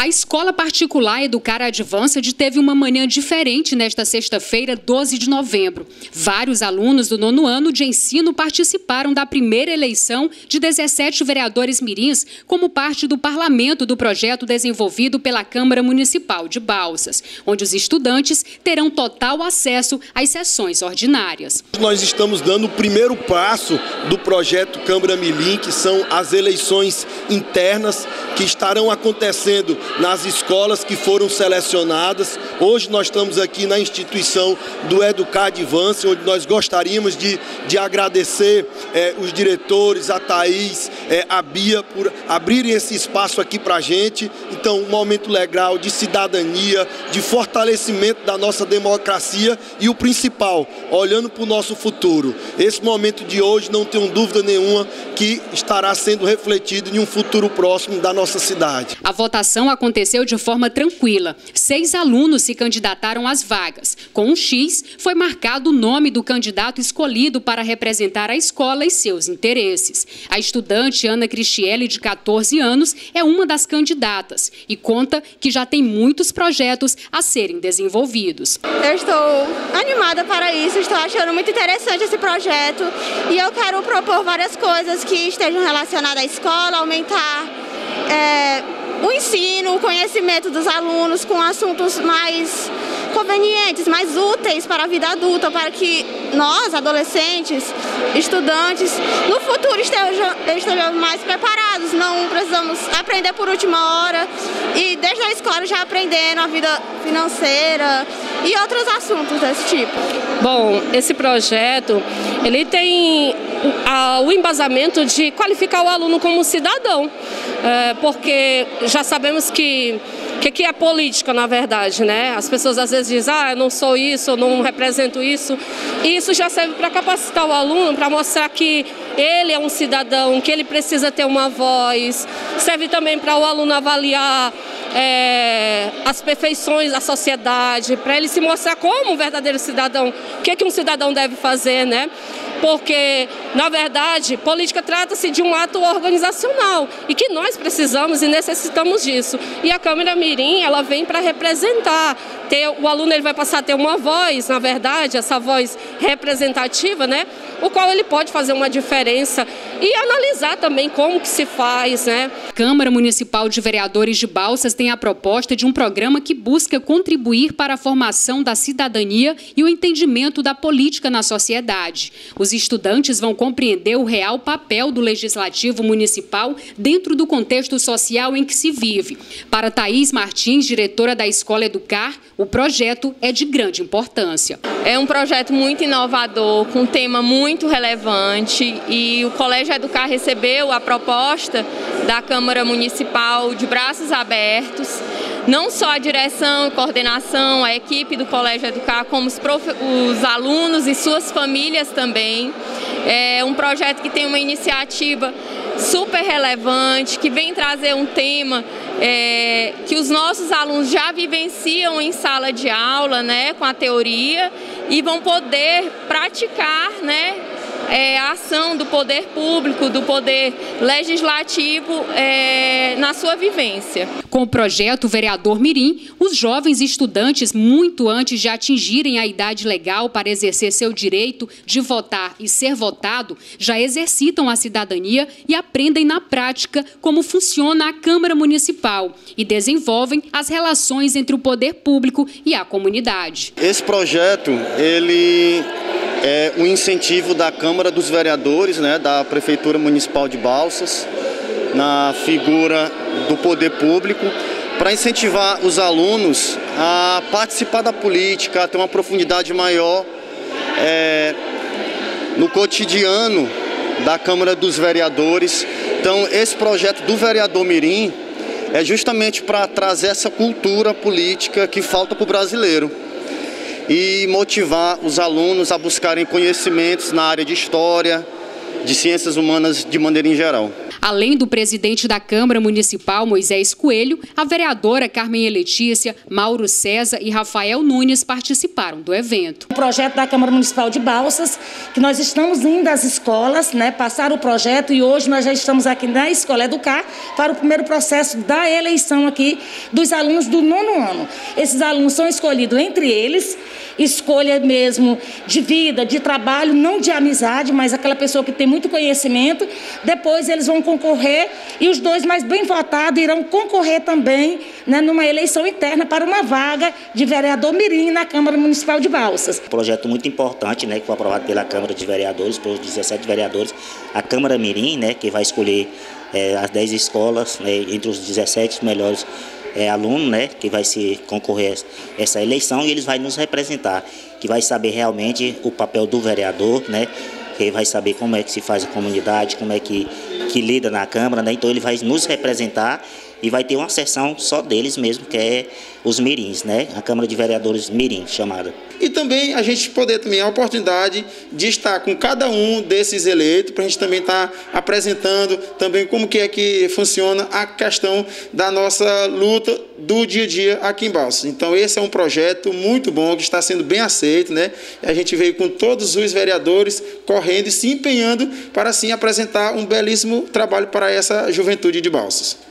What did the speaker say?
A escola particular Educar Advanced teve uma manhã diferente nesta sexta-feira, 12 de novembro. Vários alunos do nono ano de ensino participaram da primeira eleição de 17 vereadores mirins como parte do parlamento do projeto desenvolvido pela Câmara Municipal de Balsas, onde os estudantes terão total acesso às sessões ordinárias. Nós estamos dando o primeiro passo do projeto Câmara Mirim, que são as eleições internas que estarão acontecendo nas escolas que foram selecionadas. Hoje nós estamos aqui na instituição do Educar Advance, onde nós gostaríamos de, de agradecer eh, os diretores, a Thaís, eh, a Bia, por abrirem esse espaço aqui para a gente. Então, um momento legal de cidadania, de fortalecimento da nossa democracia e o principal, olhando para o nosso futuro. Esse momento de hoje, não tenho dúvida nenhuma que estará sendo refletido em um futuro próximo da nossa cidade. A votação de forma tranquila. Seis alunos se candidataram às vagas. Com um X, foi marcado o nome do candidato escolhido para representar a escola e seus interesses. A estudante Ana Cristiele, de 14 anos, é uma das candidatas e conta que já tem muitos projetos a serem desenvolvidos. Eu estou animada para isso, estou achando muito interessante esse projeto e eu quero propor várias coisas que estejam relacionadas à escola, aumentar. É, o ensino, o conhecimento dos alunos com assuntos mais convenientes, mais úteis para a vida adulta, para que nós, adolescentes, estudantes, no futuro estejam, estejamos mais preparados, não precisamos aprender por última hora e desde a escola já aprendendo a vida financeira e outros assuntos desse tipo. Bom, esse projeto, ele tem o embasamento de qualificar o aluno como cidadão, é, porque já sabemos que o que, que, é política, na verdade, né? As pessoas às vezes dizem, ah, eu não sou isso, eu não represento isso. E isso já serve para capacitar o aluno, para mostrar que ele é um cidadão, que ele precisa ter uma voz. Serve também para o aluno avaliar é, as perfeições da sociedade, para ele se mostrar como um verdadeiro cidadão, o que, que um cidadão deve fazer, né? porque, na verdade, política trata-se de um ato organizacional e que nós precisamos e necessitamos disso. E a Câmara Mirim, ela vem para representar, ter, o aluno ele vai passar a ter uma voz, na verdade, essa voz representativa, né? O qual ele pode fazer uma diferença e analisar também como que se faz, né? Câmara Municipal de Vereadores de Balsas tem a proposta de um programa que busca contribuir para a formação da cidadania e o entendimento da política na sociedade. Os estudantes vão compreender o real papel do legislativo municipal dentro do contexto social em que se vive. Para Thaís Martins, diretora da Escola Educar, o projeto é de grande importância. É um projeto muito inovador, com um tema muito relevante e o Colégio Educar recebeu a proposta da Câmara Municipal de braços abertos. Não só a direção e coordenação, a equipe do Colégio Educar, como os, os alunos e suas famílias também. É um projeto que tem uma iniciativa super relevante, que vem trazer um tema é, que os nossos alunos já vivenciam em sala de aula, né, com a teoria, e vão poder praticar, né, é, a ação do poder público, do poder legislativo é, na sua vivência. Com o projeto Vereador Mirim, os jovens estudantes, muito antes de atingirem a idade legal para exercer seu direito de votar e ser votado, já exercitam a cidadania e aprendem na prática como funciona a Câmara Municipal e desenvolvem as relações entre o poder público e a comunidade. Esse projeto, ele é um incentivo da Câmara dos Vereadores, né, da Prefeitura Municipal de Balsas, na figura do poder público, para incentivar os alunos a participar da política, a ter uma profundidade maior é, no cotidiano da Câmara dos Vereadores. Então, esse projeto do vereador Mirim é justamente para trazer essa cultura política que falta para o brasileiro e motivar os alunos a buscarem conhecimentos na área de história, de ciências humanas de maneira em geral. Além do presidente da Câmara Municipal, Moisés Coelho, a vereadora Carmen Letícia, Mauro César e Rafael Nunes participaram do evento. O projeto da Câmara Municipal de Balsas, que nós estamos indo às escolas, né, passar o projeto e hoje nós já estamos aqui na Escola Educar para o primeiro processo da eleição aqui dos alunos do nono ano. Esses alunos são escolhidos entre eles, escolha mesmo de vida, de trabalho, não de amizade, mas aquela pessoa que tem muito conhecimento. Depois eles vão concorrer e os dois mais bem votados irão concorrer também né, numa eleição interna para uma vaga de vereador Mirim na Câmara Municipal de Balsas. Projeto muito importante, né, que foi aprovado pela Câmara de Vereadores, pelos 17 vereadores. A Câmara Mirim, né, que vai escolher é, as 10 escolas, né, entre os 17 melhores é, alunos, né, que vai se concorrer a essa eleição e eles vão nos representar, que vai saber realmente o papel do vereador, né, que vai saber como é que se faz a comunidade, como é que, que lida na Câmara, né, então ele vai nos representar e vai ter uma sessão só deles mesmo, que é os mirins, né? A Câmara de Vereadores Mirim, chamada. E também a gente poder também a oportunidade de estar com cada um desses eleitos, para a gente também estar apresentando também como que é que funciona a questão da nossa luta do dia a dia aqui em Balsas. Então esse é um projeto muito bom, que está sendo bem aceito, né? A gente veio com todos os vereadores correndo e se empenhando para assim apresentar um belíssimo trabalho para essa juventude de Balsas.